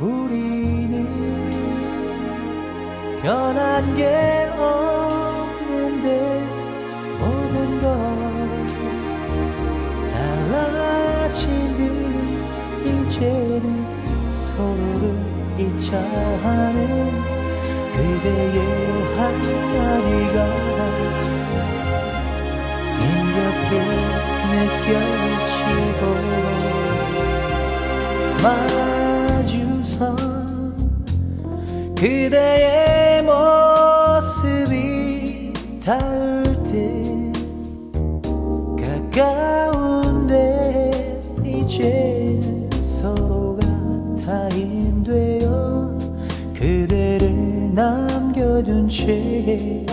우리는 변한 게 없는데 모든 것 달라진 듯 이제는 서로를 잊자 하는 그대의 한마디가 힘겹게 느껴지고 그대의 모습이 닿을 때 가까운데 이제 서로가 타인되어 그대를 남겨둔 채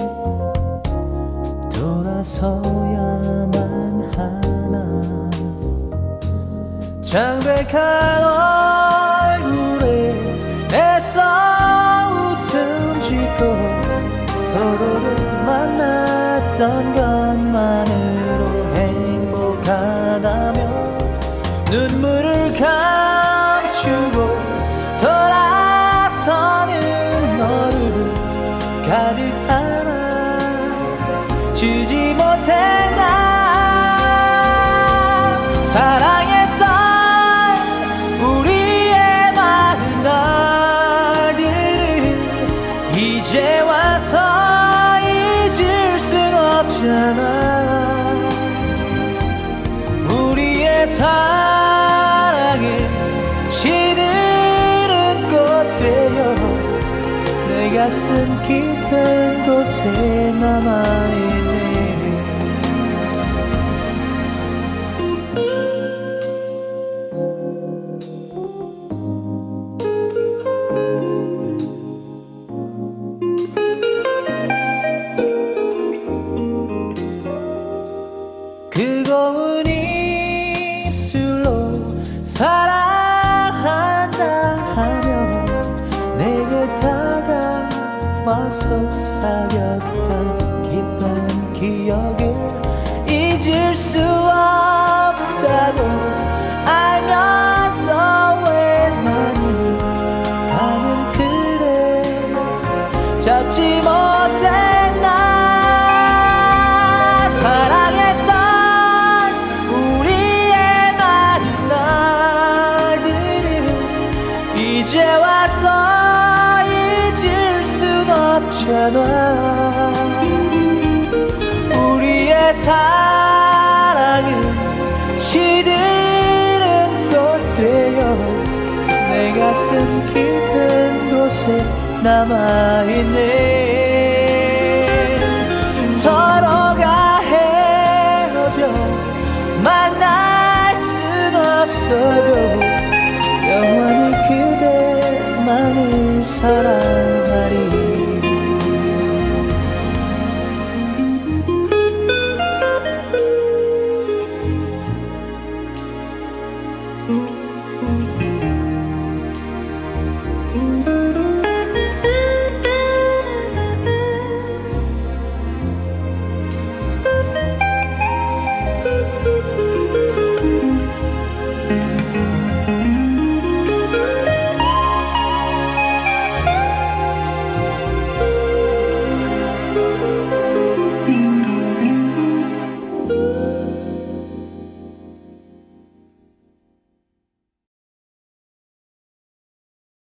돌아서야만 하나. 창백한 서로를 만났던 것만으로 행복하다며 눈물을 감추고 돌아서는 너를 가득 안아 주지 없잖아. 우리의 사랑은 시들은 꽃 되어 내 가슴 깊은 곳에 남아있 속삭였던 기쁜 기억을 잊을 수 없다고 알면서 왜 많이 가는 그대 잡지 못했나 사랑했던 우리의 날들을 이제 와서 없잖아 우리의 사랑은 시들은 꽃 되어 내 가슴 깊은 곳에 남아있네. 서로가 헤어져 만날 순 없어도 영원히 그대만을 사랑